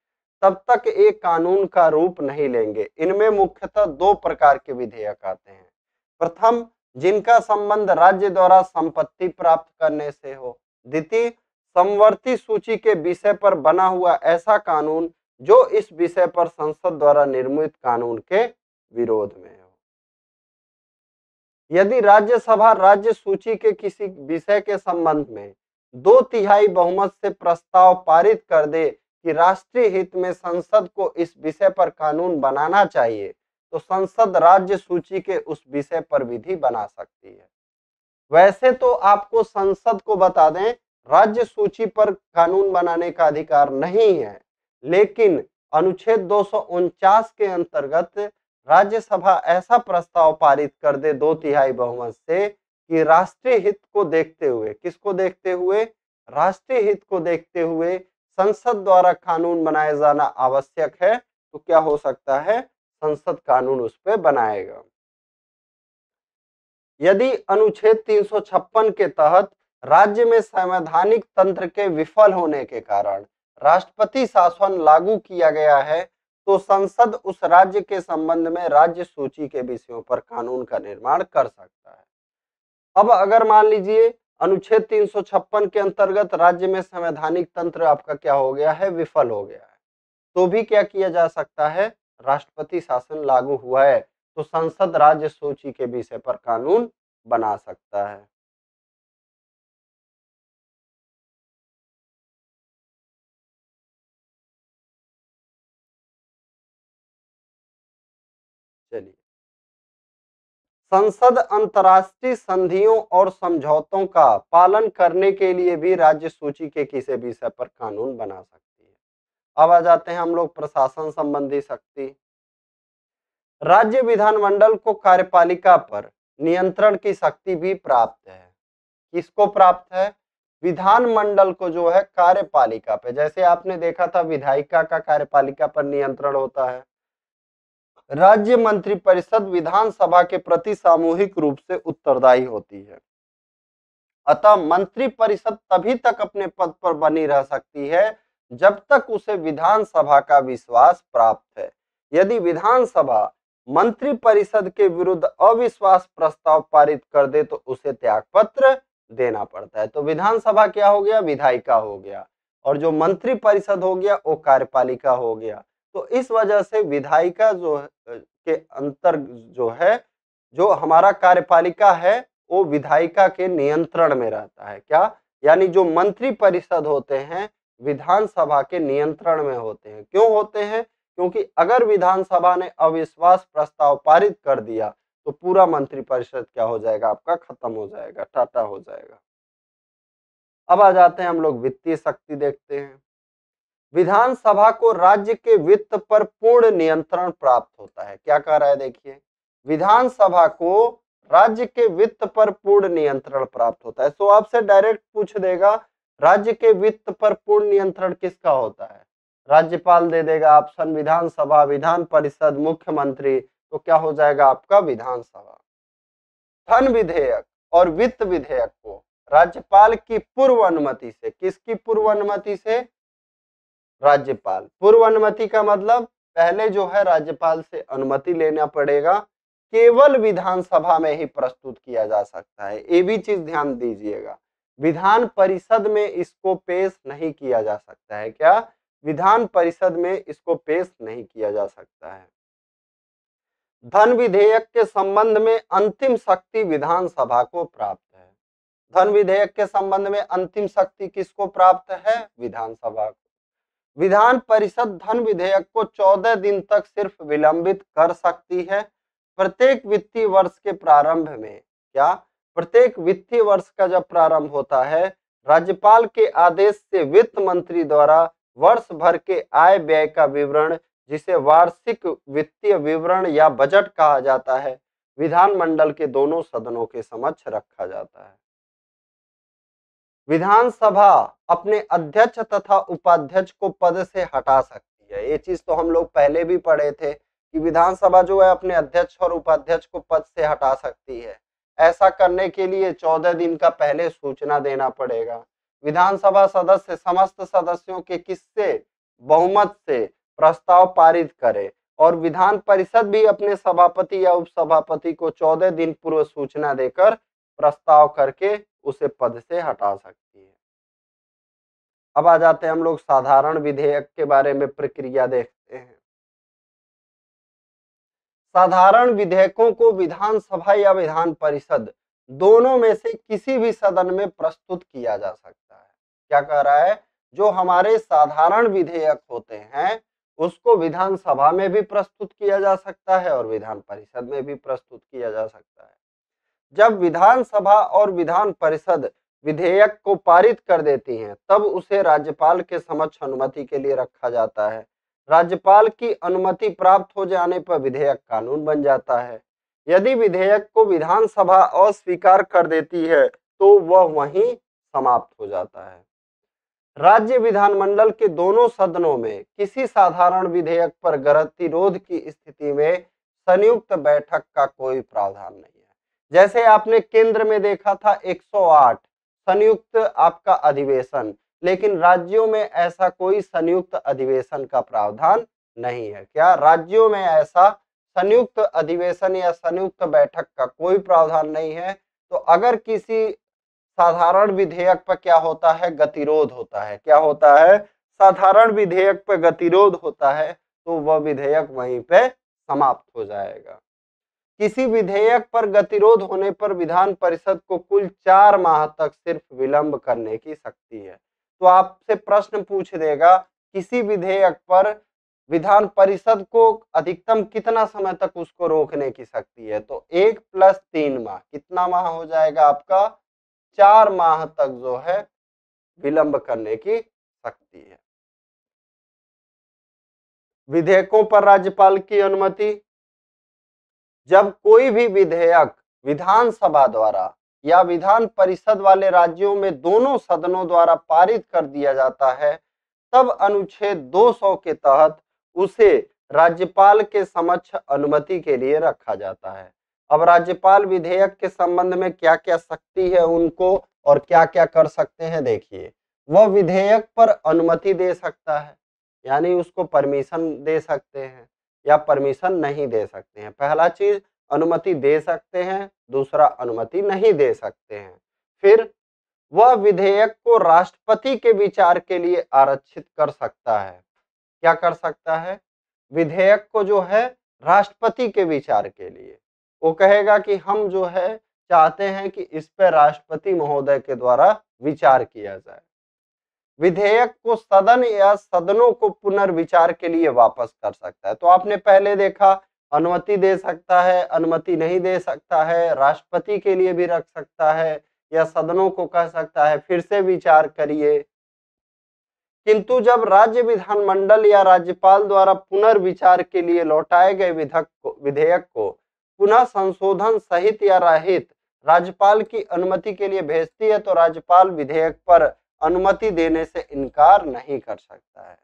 तब तक एक कानून का रूप नहीं लेंगे। इनमें मुख्यतः दो प्रकार के विधेयक आते हैं। प्रथम, जिनका संबंध राज्य द्वारा संपत्ति प्राप्त करने से हो। द्वितीय, समवर्ती सूची के विषय पर बना हुआ ऐसा कानून जो इस विषय पर संसद द्वारा निर्मित कानून के विरोध में यदि राज्यसभा राज्य सूची के किसी विषय के संबंध में दो तिहाई बहुमत से प्रस्ताव पारित कर दे कि राष्ट्रीय हित में संसद को इस विषय पर कानून बनाना चाहिए तो संसद राज्य सूची के उस विषय पर विधि बना सकती है। वैसे तो आपको संसद को बता दें, राज्य सूची पर कानून बनाने का अधिकार नहीं है, लेकिन अनुच्छेद दो सौ उनचास के अंतर्गत राज्यसभा ऐसा प्रस्ताव पारित कर दे दो तिहाई बहुमत से कि राष्ट्रीय हित को देखते हुए, किसको देखते हुए? राष्ट्रीय हित को देखते हुए संसद द्वारा कानून बनाया जाना आवश्यक है तो क्या हो सकता है? संसद कानून उस पर बनाएगा। यदि अनुच्छेद 356 के तहत राज्य में संवैधानिक तंत्र के विफल होने के कारण राष्ट्रपति शासन लागू किया गया है तो संसद उस राज्य के संबंध में राज्य सूची के विषयों पर कानून का निर्माण कर सकता है। अब अगर मान लीजिए, अनुच्छेद 356 के अंतर्गत राज्य में संवैधानिक तंत्र आपका क्या हो गया है? विफल हो गया है। तो भी क्या किया जा सकता है? राष्ट्रपति शासन लागू हुआ है तो संसद राज्य सूची के विषय पर कानून बना सकता है। संसद अंतर्राष्ट्रीय संधियों और समझौतों का पालन करने के लिए भी राज्य सूची के किसी विषय पर कानून बना सकती है। अब आ जाते हैं हम लोग प्रशासन संबंधी शक्ति। राज्य विधानमंडल को कार्यपालिका पर नियंत्रण की शक्ति भी प्राप्त है। किसको प्राप्त है? विधानमंडल को जो है कार्यपालिका पे। जैसे आपने देखा था विधायिका का कार्यपालिका पर नियंत्रण होता है। राज्य मंत्री परिषद विधानसभा के प्रति सामूहिक रूप से उत्तरदायी होती है। अतः मंत्री परिषद तभी तक अपने पद पर बनी रह सकती है, जब तक उसे विधानसभा का विश्वास प्राप्त है। यदि विधानसभा मंत्री परिषद के विरुद्ध अविश्वास प्रस्ताव पारित कर दे तो उसे त्याग पत्र देना पड़ता है। तो विधानसभा क्या हो गया? विधायिका हो गया। और जो मंत्री परिषद हो गया, वो कार्यपालिका हो गया। तो इस वजह से विधायिका जो के अंतर जो है, जो हमारा कार्यपालिका है, वो विधायिका के नियंत्रण में रहता है। क्या? यानी जो मंत्री परिषद होते हैं, विधानसभा के नियंत्रण में होते हैं। क्यों होते हैं? क्योंकि अगर विधानसभा ने अविश्वास प्रस्ताव पारित कर दिया तो पूरा मंत्री परिषद क्या हो जाएगा? आपका खत्म हो जाएगा, टाटा हो जाएगा। अब आ जाते हैं हम लोग वित्तीय शक्ति देखते हैं। विधानसभा को राज्य के वित्त पर पूर्ण नियंत्रण प्राप्त होता है। क्या कह रहा है देखिए, विधानसभा को राज्य के वित्त पर पूर्ण नियंत्रण प्राप्त होता है। तो आपसे डायरेक्ट पूछ देगा, राज्य के वित्त पर पूर्ण नियंत्रण किसका होता है? राज्यपाल दे देगा ऑप्शन विधानसभा, विधान परिषद, मुख्यमंत्री तो क्या हो जाएगा आपका विधानसभा। धन विधेयक और वित्त विधेयक को राज्यपाल की पूर्व अनुमति से, किसकी पूर्व अनुमति से? राज्यपाल। पूर्व अनुमति का मतलब पहले जो है राज्यपाल से अनुमति लेना पड़ेगा। केवल विधानसभा में ही प्रस्तुत किया जा सकता है। ये भी चीज़ ध्यान दीजिएगा। विधान परिषद में इसको पेश नहीं किया जा सकता है क्या? विधान परिषद में इसको पेश नहीं किया जा सकता है। धन विधेयक के संबंध में अंतिम शक्ति विधानसभा को प्राप्त है। धन विधेयक के संबंध में अंतिम शक्ति किसको प्राप्त है? विधानसभा को। विधान परिषद धन विधेयक को 14 दिन तक सिर्फ़ विलंबित कर सकती है प्रत्येक वित्तीय वर्ष के प्रारंभ में। क्या? प्रत्येक वित्तीय वर्ष का जब प्रारंभ होता है, राज्यपाल के आदेश से वित्त मंत्री द्वारा वर्ष भर के आय व्यय का विवरण, जिसे वार्षिक वित्तीय विवरण या बजट कहा जाता है, विधानमंडल के दोनों सदनों के समक्ष रखा जाता है। विधानसभा अपने अध्यक्ष तथा उपाध्यक्ष को पद से हटा सकती है। ये चीज़ तो हम लोग पहले भी पढ़े थे कि विधानसभा जो है अपने अध्यक्ष और उपाध्यक्ष को पद से हटा सकती है। ऐसा करने के लिए चौदह दिन का पहले सूचना देना पड़ेगा। विधानसभा सदस्य समस्त सदस्यों के किससे? बहुमत से प्रस्ताव पारित करे और विधान परिषद भी अपने सभापति या उपसभापति को चौदह दिन पूर्व सूचना देकर प्रस्ताव करके उसे पद से हटा सकती है। अब आ जाते हैं हम लोग साधारण विधेयक के बारे में प्रक्रिया देखते हैं। साधारण विधेयकों को विधानसभा या विधान परिषद दोनों में से किसी भी सदन में प्रस्तुत किया जा सकता है। क्या कह रहा है? जो हमारे साधारण विधेयक होते हैं, उसको विधानसभा में भी प्रस्तुत किया जा सकता है और विधान परिषद में भी प्रस्तुत किया जा सकता है। जब विधानसभा और विधान परिषद विधेयक को पारित कर देती हैं, तब उसे राज्यपाल के समक्ष अनुमति के लिए रखा जाता है। राज्यपाल की अनुमति प्राप्त हो जाने पर विधेयक कानून बन जाता है। यदि विधेयक को विधानसभा अस्वीकार कर देती है तो वह वहीं समाप्त हो जाता है। राज्य विधानमंडल के दोनों सदनों में किसी साधारण विधेयक पर गतिरोध की स्थिति में संयुक्त बैठक का कोई प्रावधान नहीं। जैसे आपने केंद्र में देखा था 108 संयुक्त आपका अधिवेशन, लेकिन राज्यों में ऐसा कोई संयुक्त अधिवेशन का प्रावधान नहीं है। क्या राज्यों में ऐसा संयुक्त अधिवेशन या संयुक्त बैठक का कोई प्रावधान नहीं है? तो अगर किसी साधारण विधेयक पर क्या होता है? गतिरोध होता है। क्या होता है? साधारण विधेयक पर गतिरोध होता है तो वह विधेयक वहीं पे समाप्त हो जाएगा। किसी विधेयक पर गतिरोध होने पर विधान परिषद को कुल चार माह तक सिर्फ़ विलंब करने की शक्ति है। तो आपसे प्रश्न पूछ देगा, किसी विधेयक पर विधान परिषद को अधिकतम कितना समय तक उसको रोकने की शक्ति है? तो एक प्लस तीन माह, कितना माह हो जाएगा आपका? चार माह तक जो है विलंब करने की शक्ति है। विधेयकों पर राज्यपाल की अनुमति? जब कोई भी विधेयक विधानसभा द्वारा या विधान परिषद वाले राज्यों में दोनों सदनों द्वारा पारित कर दिया जाता है, तब अनुच्छेद 200 के तहत उसे राज्यपाल के समक्ष अनुमति के लिए रखा जाता है। अब राज्यपाल विधेयक के संबंध में क्या क्या शक्ति है उनको और क्या क्या कर सकते हैं देखिए, वह विधेयक पर अनुमति दे सकता है, यानी उसको परमिशन दे सकते हैं। या परमिशन नहीं दे सकते हैं। पहला चीज़, अनुमति दे सकते हैं, दूसरा अनुमति नहीं दे सकते हैं। फिर, वह विधेयक को राष्ट्रपति के विचार के लिए आरक्षित कर सकता है। क्या कर सकता है? विधेयक को जो है, राष्ट्रपति के विचार के लिए। वो कहेगा कि हम जो है, चाहते हैं कि इस पर राष्ट्रपति महोदय के द्वारा विचार किया जाए। विधेयक को सदन या सदनों को पुनर्विचार के लिए वापस कर सकता है। तो आपने पहले देखा, अनुमति दे सकता है, अनुमति नहीं दे सकता है, राष्ट्रपति के लिए भी रख सकता है, या सदनों को कह सकता है, फिर से विचार करिए। किंतु जब राज्य विधानमंडल या राज्यपाल द्वारा पुनर्विचार के लिए लौटाए गए विधेयक को विधेयक को पुनः संशोधन सहित या रहित राज्यपाल की अनुमति के लिए भेजती है तो राज्यपाल विधेयक पर अनुमति देने से इनकार नहीं कर सकता है।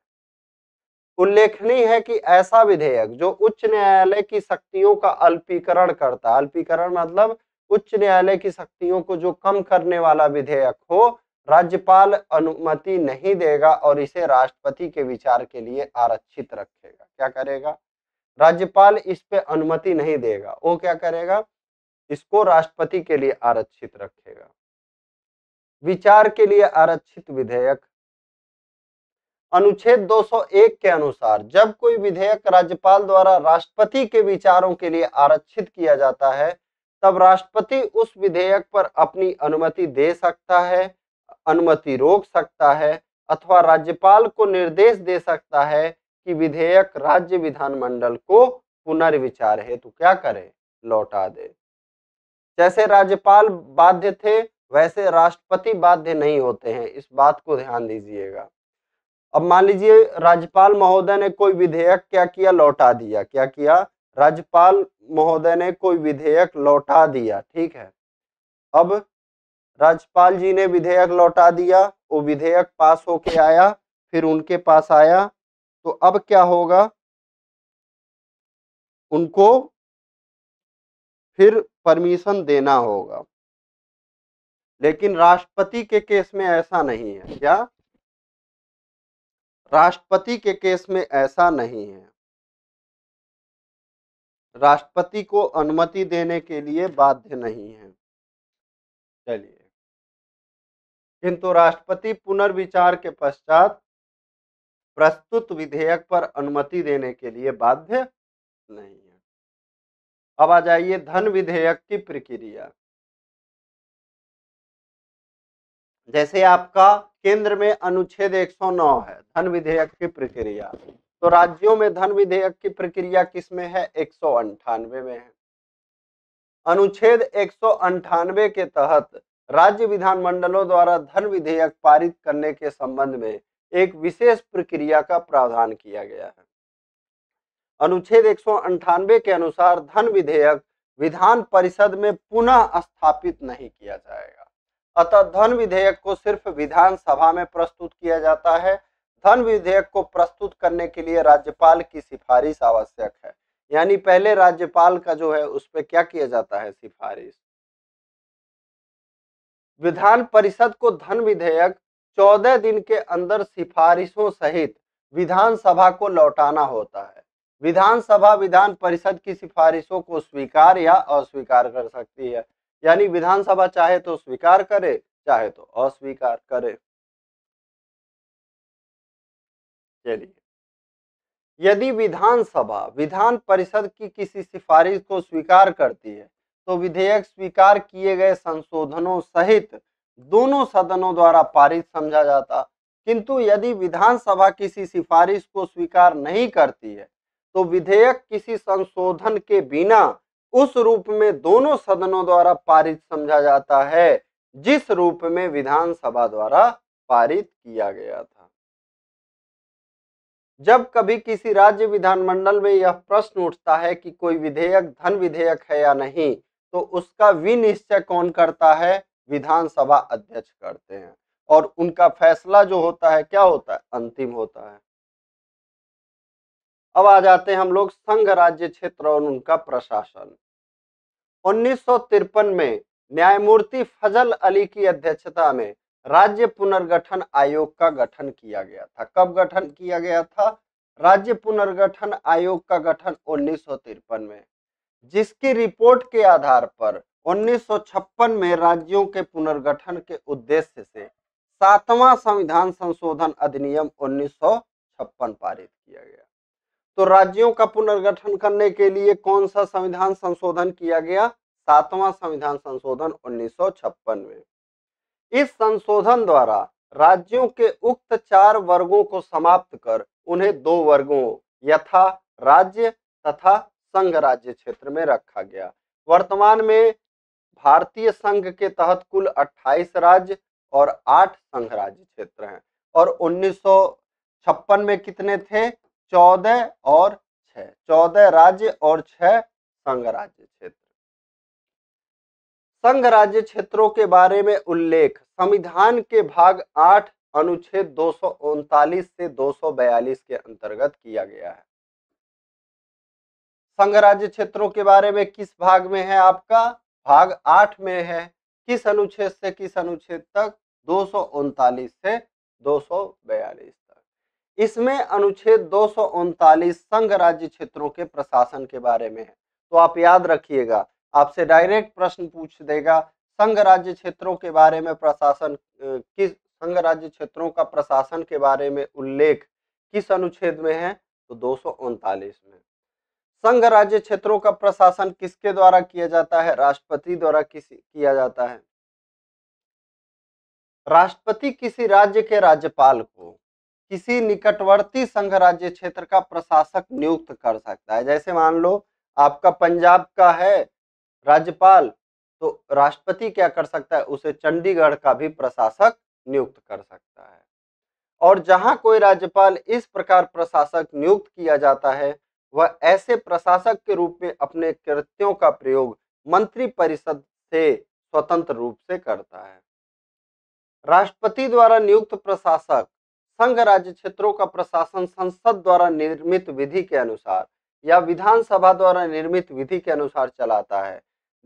उल्लेखनीय है कि ऐसा विधेयक, जो उच्च न्यायालय की शक्तियों का अल्पीकरण करता अल्पीकरण मतलब उच्च न्यायालय की शक्तियों को जो कम करने वाला विधेयक हो, राज्यपाल अनुमति नहीं देगा और इसे राष्ट्रपति के विचार के लिए आरक्षित रखेगा। क्या करेगा? राज्यपाल इस पे अनुमति नहीं देगा, वो क्या करेगा? इसको राष्ट्रपति के लिए आरक्षित रखेगा। विचार के लिए आरक्षित विधेयक। अनुच्छेद 201 के अनुसार जब कोई विधेयक राज्यपाल द्वारा राष्ट्रपति के विचारों के लिए आरक्षित किया जाता है, तब राष्ट्रपति उस विधेयक पर अपनी अनुमति दे सकता है, अनुमति रोक सकता है अथवा राज्यपाल को निर्देश दे सकता है कि विधेयक राज्य विधानमंडल को पुनर्विचार हेतु क्या करे? लौटा दे। जैसे राज्यपाल बाध्य थे वैसे राष्ट्रपति बाध्य नहीं होते हैं, इस बात को ध्यान दीजिएगा। अब मान लीजिए राज्यपाल महोदय ने कोई विधेयक क्या किया, लौटा दिया? क्या किया? राज्यपाल महोदय ने कोई विधेयक लौटा दिया, ठीक है। अब राज्यपाल जी ने विधेयक लौटा दिया, वो विधेयक पास होके आया, फिर उनके पास आया तो अब क्या होगा? उनको फिर परमिशन देना होगा। लेकिन राष्ट्रपति के केस में ऐसा नहीं है। क्या? राष्ट्रपति के केस में ऐसा नहीं है। राष्ट्रपति को अनुमति देने के लिए बाध्य नहीं है। चलिए। किंतु राष्ट्रपति पुनर्विचार के पश्चात प्रस्तुत विधेयक पर अनुमति देने के लिए बाध्य नहीं है। अब आ जाइए धन विधेयक की प्रक्रिया। जैसे आपका केंद्र में अनुच्छेद 109 है, धन विधेयक की प्रक्रिया। तो राज्यों में धन विधेयक की प्रक्रिया किसमें है? एक में है। अनुच्छेद एक के तहत राज्य विधानमंडलों द्वारा धन विधेयक पारित करने के संबंध में एक विशेष प्रक्रिया का प्रावधान किया गया है। अनुच्छेद एक के अनुसार धन विधेयक विधान परिषद में पुनः स्थापित नहीं किया जाएगा। अतः धन विधेयक को सिर्फ़ विधानसभा में प्रस्तुत किया जाता है। धन विधेयक को प्रस्तुत करने के लिए राज्यपाल की सिफारिश आवश्यक है। यानी पहले राज्यपाल का जो है, उस पर क्या किया जाता है सिफारिश? विधान परिषद को धन विधेयक चौदह दिन के अंदर सिफारिशों सहित विधानसभा को लौटाना होता है। विधानसभा विधान परिषद की सिफारिशों को स्वीकार या अस्वीकार कर सकती है। यानी विधानसभा चाहे तो स्वीकार करे, चाहे तो अस्वीकार करे। चलिए। यदि विधानसभा, विधान परिषद की किसी सिफारिश को स्वीकार करती है तो विधेयक स्वीकार किए गए संशोधनों सहित दोनों सदनों द्वारा पारित समझा जाता। किंतु यदि विधानसभा किसी सिफारिश को स्वीकार नहीं करती है तो विधेयक किसी संशोधन के बिना उस रूप में दोनों सदनों द्वारा पारित समझा जाता है, जिस रूप में विधानसभा द्वारा पारित किया गया था। जब कभी किसी राज्य विधानमंडल में यह प्रश्न उठता है कि कोई विधेयक धन विधेयक है या नहीं तो उसका विनिश्चय कौन करता है? विधानसभा अध्यक्ष करते हैं और उनका फैसला जो होता है, क्या होता है? अंतिम होता है। अब आ जाते हैं हम लोग संघ राज्य क्षेत्र और उनका प्रशासन। उन्नीस सौ तिरपन में न्यायमूर्ति फजल अली की अध्यक्षता में राज्य पुनर्गठन आयोग का गठन किया गया था। कब गठन किया गया था? राज्य पुनर्गठन आयोग का गठन उन्नीस सौ तिरपन में। जिसकी रिपोर्ट के आधार पर 1956 में राज्यों के पुनर्गठन के उद्देश्य से सातवां संविधान संशोधन अधिनियम 1956 पारित किया गया। तो राज्यों का पुनर्गठन करने के लिए कौन सा संविधान संशोधन किया गया? सातवां संविधान संशोधन 1956 में। इस संशोधन द्वारा राज्यों के उक्त चार वर्गों को समाप्त कर उन्हें दो वर्गों यथा राज्य तथा संघ राज्य क्षेत्र में रखा गया। वर्तमान में भारतीय संघ के तहत कुल 28 राज्य और 8 संघ राज्य क्षेत्र हैं। और उन्नीस सौ छप्पन में कितने थे? 14 और 6 14 राज्य और 6 संघ राज्य क्षेत्र। संघ राज्य क्षेत्रों के बारे में उल्लेख। संविधान के भाग आठ अनुच्छेद दो सौ उनतालीस से दो सौ बयालीस के अंतर्गत किया गया है। संघ राज्य क्षेत्रों के बारे में किस भाग में है आपका? भाग आठ में है। किस अनुच्छेद से किस अनुच्छेद तक? दो सौ उनतालीस से दो तक इसमें अनुच्छेद दो सौ उनतालीस संघ राज्य क्षेत्रों के प्रशासन के बारे में है। तो आप याद रखिएगा, आपसे डायरेक्ट प्रश्न पूछ देगा, संघ राज्य क्षेत्रों के बारे में प्रशासन किस, संघ राज्य क्षेत्रों का प्रशासन के बारे में उल्लेख किस अनुच्छेद में है? तो दो सौ उनतालीस में। संघ राज्य क्षेत्रों का प्रशासन किसके द्वारा किया जाता है? राष्ट्रपति द्वारा किस, किया जाता है। राष्ट्रपति किसी राज्य के राज्यपाल को। किसी निकटवर्ती संघ राज्य क्षेत्र का प्रशासक नियुक्त कर सकता है। जैसे मान लो, आपका पंजाब का है, राज्यपाल तो राष्ट्रपति क्या कर सकता है? उसे चंडीगढ़ का भी प्रशासक नियुक्त कर सकता है। और जहाँ कोई राज्यपाल इस प्रकार प्रशासक नियुक्त किया जाता है, वह ऐसे प्रशासक के रूप में अपने कृत्यों का प्रयोग मंत्री परिषद से स्वतंत्र रूप से करता है। राष्ट्रपति द्वारा नियुक्त प्रशासक संघ राज्य क्षेत्रों का प्रशासन संसद द्वारा निर्मित विधि के अनुसार या विधानसभा द्वारा निर्मित विधि के अनुसार चलाता है।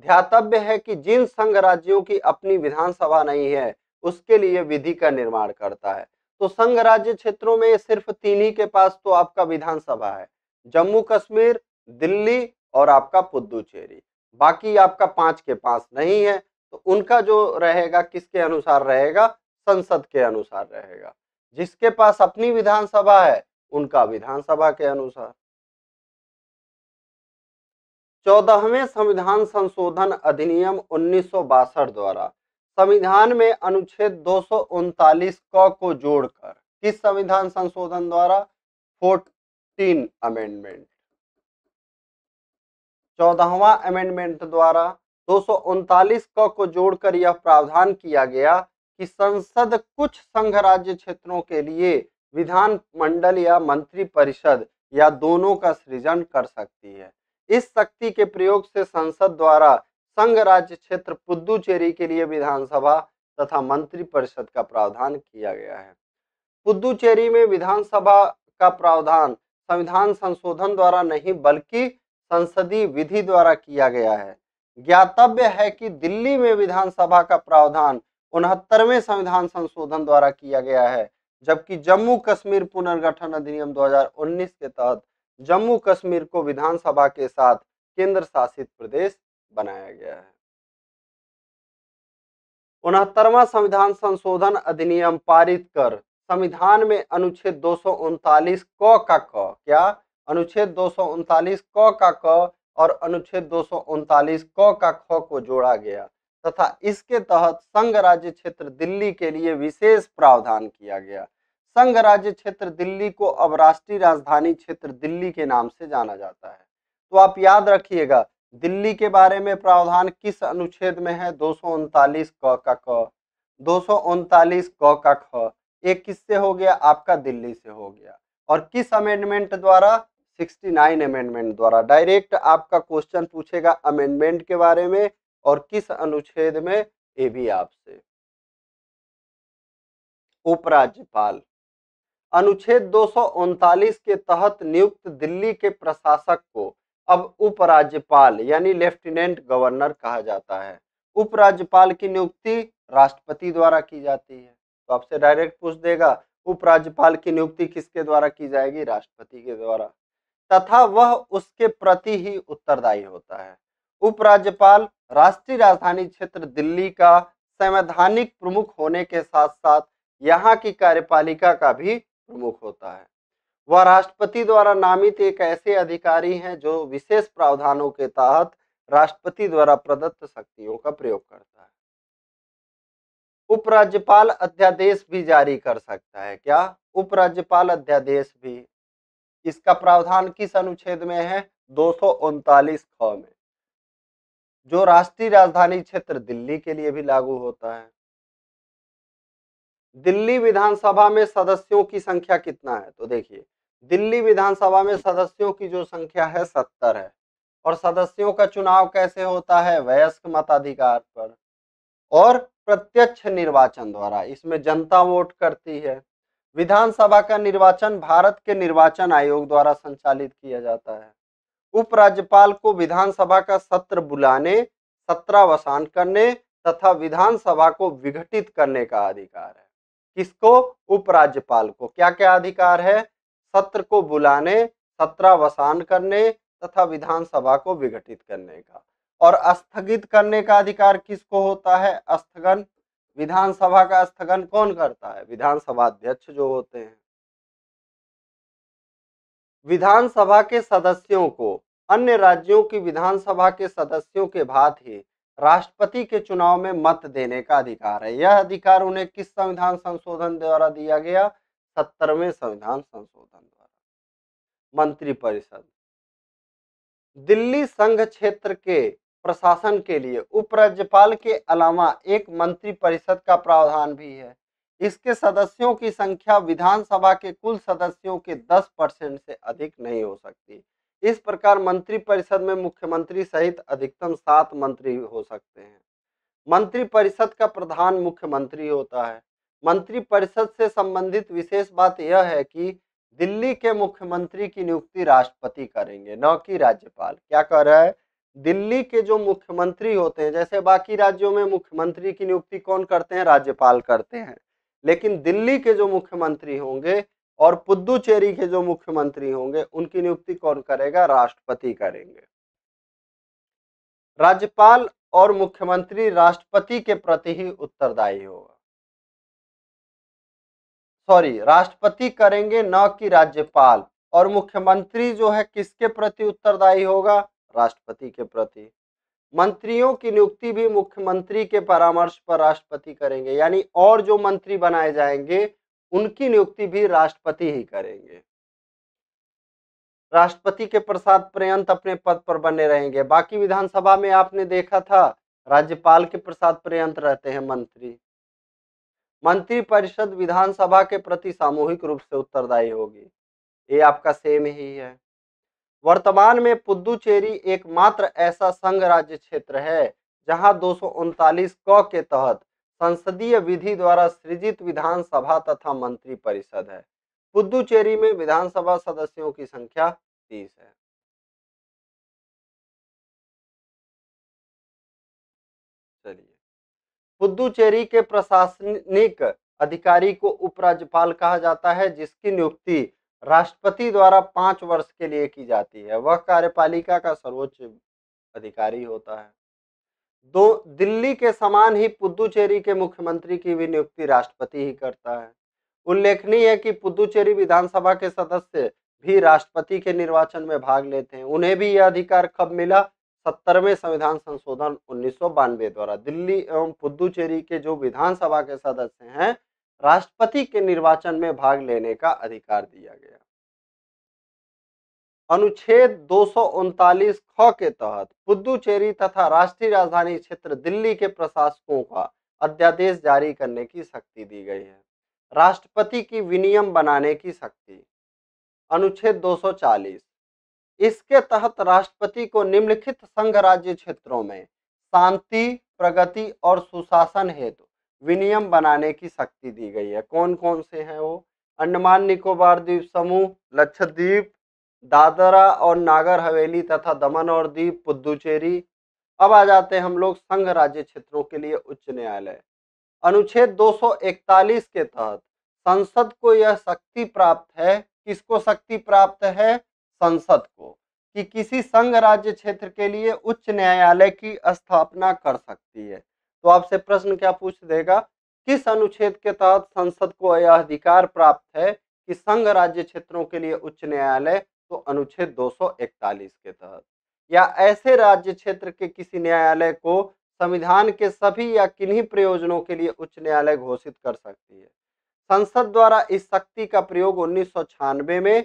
ध्यातव्य है कि जिन संघ राज्यों की अपनी विधानसभा नहीं है, उसके लिए विधि का निर्माण करता है। तो संघ राज्य क्षेत्रों में सिर्फ़ तीन ही के पास तो आपका विधानसभा है। जम्मू कश्मीर, दिल्ली और आपका पुदुचेरी। बाकी आपका पाँच के पास नहीं है तो उनका जो रहेगा, किसके अनुसार रहेगा? संसद के अनुसार रहेगा। जिसके पास अपनी विधानसभा है, उनका विधानसभा के अनुसार। चौदहवें संविधान संशोधन अधिनियम उन्नीस सौ बासठ द्वारा संविधान में अनुच्छेद दो सौ उनतालीस क को जोड़कर किस संविधान संशोधन द्वारा? Fourteen amendment. चौदहवा अमेंडमेंट द्वारा दो सौ उनतालीस क को जोड़कर यह प्रावधान किया गया कि संसद कुछ संघ राज्य क्षेत्रों के लिए विधान मंडल या मंत्री परिषद या दोनों का सृजन कर सकती है। इस शक्ति के प्रयोग से संसद द्वारा संघ राज्य क्षेत्र पुद्दुचेरी के लिए विधानसभा तथा मंत्री परिषद का प्रावधान किया गया है। पुद्दुचेरी में विधानसभा का प्रावधान संविधान संशोधन द्वारा नहीं बल्कि संसदीय विधि द्वारा किया गया है। ज्ञातव्य है कि दिल्ली में विधानसभा का प्रावधान उनहत्तरवें संविधान संशोधन द्वारा किया गया है, जबकि जम्मू कश्मीर पुनर्गठन अधिनियम 2019 के तहत जम्मू कश्मीर को विधानसभा के साथ केंद्र शासित प्रदेश बनाया गया है। उनहत्तरवा संविधान संशोधन अधिनियम पारित कर संविधान में अनुच्छेद दो सौ उनतालीस क का क, क्या? अनुच्छेद दो सौ उनतालीस क का क और अनुच्छेद दो सौ उनतालीस क का ख को जोड़ा गया। तथा इसके तहत संघ राज्य क्षेत्र दिल्ली के लिए विशेष प्रावधान किया गया। संघ राज्य क्षेत्र दिल्ली को अब राष्ट्रीय राजधानी क्षेत्र दिल्ली के नाम से जाना जाता है। तो आप याद रखिएगा, दिल्ली के बारे में प्रावधान किस अनुच्छेद में है? दो क का क। दो क का ख। एक किससे हो गया? आपका दिल्ली से हो गया। और किस अमेंडमेंट द्वारा? 69 अमेंडमेंट द्वारा। डायरेक्ट आपका क्वेश्चन पूछेगा अमेंडमेंट के बारे में। और किस अनुच्छेद में? ये भी आपसे। उपराज्यपाल। अनुच्छेद दो सौ उनतालीस के तहत नियुक्त दिल्ली के प्रशासक को अब उपराज्यपाल यानी लेफ्टिनेंट गवर्नर कहा जाता है। उपराज्यपाल की नियुक्ति राष्ट्रपति द्वारा की जाती है। तो आपसे डायरेक्ट पूछ देगा, उपराज्यपाल की नियुक्ति किसके द्वारा की जाएगी? राष्ट्रपति के द्वारा। तथा वह उसके प्रति ही उत्तरदायी होता है। उपराज्यपाल राष्ट्रीय राजधानी क्षेत्र दिल्ली का संवैधानिक प्रमुख होने के साथ साथ यहाँ की कार्यपालिका का भी प्रमुख होता है। वह राष्ट्रपति द्वारा नामित एक ऐसे अधिकारी हैं जो विशेष प्रावधानों के तहत राष्ट्रपति द्वारा प्रदत्त शक्तियों का प्रयोग करता है। उपराज्यपाल अध्यादेश भी जारी कर सकता है क्या? उपराज्यपाल अध्यादेश भी। इसका प्रावधान किस अनुच्छेद में है? दो ख में। जो राष्ट्रीय राजधानी क्षेत्र दिल्ली के लिए भी लागू होता है। दिल्ली विधानसभा में सदस्यों की संख्या कितना है? तो देखिए, दिल्ली विधानसभा में सदस्यों की जो संख्या है सत्तर है। और सदस्यों का चुनाव कैसे होता है? वयस्क मताधिकार पर। और प्रत्यक्ष निर्वाचन द्वारा, इसमें जनता वोट करती है। विधानसभा का निर्वाचन भारत के निर्वाचन आयोग द्वारा संचालित किया जाता है। उपराज्यपाल को विधानसभा का सत्र बुलाने, सत्रावसान करने तथा विधानसभा को विघटित करने का अधिकार है। किसको? उपराज्यपाल को। क्या क्या अधिकार है? सत्र को बुलाने, सत्रावसान करने तथा विधानसभा को विघटित करने का। और स्थगित करने का अधिकार किसको होता है? स्थगन। विधानसभा का स्थगन कौन करता है? विधानसभा अध्यक्ष जो होते हैं। विधानसभा के सदस्यों को अन्य राज्यों की विधानसभा के सदस्यों के भांति राष्ट्रपति के चुनाव में मत देने का अधिकार है। यह अधिकार उन्हें किस संविधान संशोधन द्वारा दिया गया? सत्तरवें संविधान संशोधन द्वारा। मंत्री परिषद दिल्ली संघ क्षेत्र के प्रशासन के लिए उपराज्यपाल के अलावा एक मंत्रिपरिषद का प्रावधान भी है। इसके सदस्यों की संख्या विधानसभा के कुल सदस्यों के 10 परसेंट से अधिक नहीं हो सकती। इस प्रकार मंत्री परिषद में मुख्यमंत्री सहित अधिकतम सात मंत्री हो सकते हैं। मंत्री परिषद का प्रधान मुख्यमंत्री होता है। मंत्री परिषद से संबंधित विशेष बात यह है कि दिल्ली के मुख्यमंत्री की नियुक्ति राष्ट्रपति करेंगे, न कि राज्यपाल। क्या कर रहा है? दिल्ली के जो मुख्यमंत्री होते हैं, जैसे बाकी राज्यों में मुख्यमंत्री की नियुक्ति कौन करते हैं? राज्यपाल करते हैं। लेकिन दिल्ली के जो मुख्यमंत्री होंगे और पुद्दुचेरी के जो मुख्यमंत्री होंगे, उनकी नियुक्ति कौन करेगा? राष्ट्रपति करेंगे। राज्यपाल और मुख्यमंत्री राष्ट्रपति के प्रति ही उत्तरदायी होगा। सॉरी, राष्ट्रपति करेंगे न कि राज्यपाल। और मुख्यमंत्री जो है, किसके प्रति उत्तरदायी होगा? राष्ट्रपति के प्रति। मंत्रियों की नियुक्ति भी मुख्यमंत्री के परामर्श पर राष्ट्रपति करेंगे। यानी और जो मंत्री बनाए जाएँगे उनकी नियुक्ति भी राष्ट्रपति ही करेंगे। राष्ट्रपति के प्रसाद पर्यंत अपने पद पर बने रहेंगे। बाकी विधानसभा में आपने देखा था, राज्यपाल के प्रसाद पर्यंत रहते हैं मंत्री। मंत्री परिषद विधानसभा के प्रति सामूहिक रूप से उत्तरदायी होगी। ये आपका सेम ही है। वर्तमान में पुदुचेरी एकमात्र ऐसा संघ राज्य क्षेत्र है, जहाँ दो क के तहत संसदीय विधि द्वारा सृजित विधानसभा तथा मंत्री परिषद है। पुदुचेरी में विधानसभा सदस्यों की संख्या तीस है। चलिए। पुदुचेरी के प्रशासनिक अधिकारी को उपराज्यपाल कहा जाता है, जिसकी नियुक्ति राष्ट्रपति द्वारा पाँच वर्ष के लिए की जाती है। वह कार्यपालिका का सर्वोच्च अधिकारी होता है। दो, दिल्ली के समान ही पुदुचेरी के मुख्यमंत्री की भी नियुक्ति राष्ट्रपति ही करता है। उल्लेखनीय है कि पुदुचेरी विधानसभा के सदस्य भी राष्ट्रपति के निर्वाचन में भाग लेते हैं। उन्हें भी यह अधिकार कब मिला? सत्तरवें संविधान संशोधन उन्नीस सौ बानवे द्वारा। दिल्ली एवं पुदुचेरी के जो विधानसभा के सदस्य हैं, राष्ट्रपति के निर्वाचन में भाग लेने का अधिकार दिया गया। अनुच्छेद दो सौ उनतालीस ख के तहत पुदुचेरी तथा राष्ट्रीय राजधानी क्षेत्र दिल्ली के प्रशासकों का अध्यादेश जारी करने की शक्ति दी गई है। राष्ट्रपति की विनियम बनाने की शक्ति अनुच्छेद 240 इसके तहत राष्ट्रपति को निम्नलिखित संघ राज्य क्षेत्रों में शांति, प्रगति और सुशासन हेतु विनियम बनाने की शक्ति दी गई है। कौन कौन से हैं वो? अंडमान, निकोबार द्वीप समूह, लक्षद्वीप दादरा और नागर हवेली तथा दमन और द्वीप पुदुचेरी। अब आ जाते हैं हम लोग संघ राज्य क्षेत्रों के लिए उच्च न्यायालय। अनुच्छेद 241 के तहत, संसद को यह शक्ति प्राप्त है, किसको शक्ति प्राप्त है? संसद को, कि किसी संघ राज्य क्षेत्र के लिए उच्च न्यायालय की स्थापना कर सकती है। तो आपसे प्रश्न क्या पूछ देगा? किस अनुच्छेद के तहत संसद को यह अधिकार प्राप्त है कि संघ राज्य क्षेत्रों के लिए उच्च न्यायालय तो अनुच्छेद 241 के तहत, या ऐसे राज्य क्षेत्र के किसी न्यायालय को संविधान के सभी या किन्हीं प्रयोजनों के लिए उच्च न्यायालय घोषित कर सकती है। संसद द्वारा इस शक्ति का प्रयोग उन्नीस सौ छियानवे में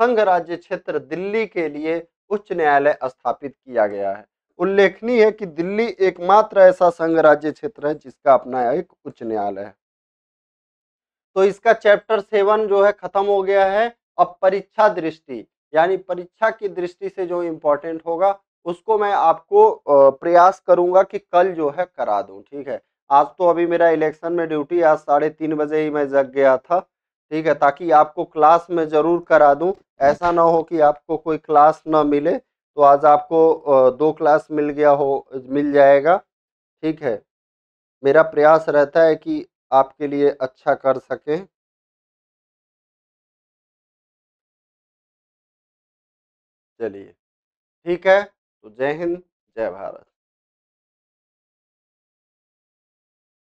संघ राज्य क्षेत्र दिल्ली के लिए उच्च न्यायालय स्थापित किया गया है। उल्लेखनीय है कि दिल्ली एकमात्र ऐसा संघ राज्य क्षेत्र है जिसका अपना एक उच्च न्यायालय है। तो इसका चैप्टर सेवन जो है खत्म हो गया है, अब परीक्षा दृष्टि। यानी परीक्षा की दृष्टि से जो इम्पोर्टेंट होगा, उसको मैं आपको प्रयास करूँगा कि कल जो है करा दूँ, ठीक है? आज तो अभी मेरा इलेक्शन में ड्यूटी आज साढ़े तीन बजे ही मैं जग गया था, ठीक है? ताकि आपको क्लास में ज़रूर करा दूँ। ऐसा ना हो कि आपको कोई क्लास ना मिले तो आज आपको दो क्लास मिल गया हो, मिल जाएगा, ठीक है? मेरा प्रयास रहता है कि आपके लिए अच्छा कर सके। चलिए। ठीक है तो जय हिंद जय भारत।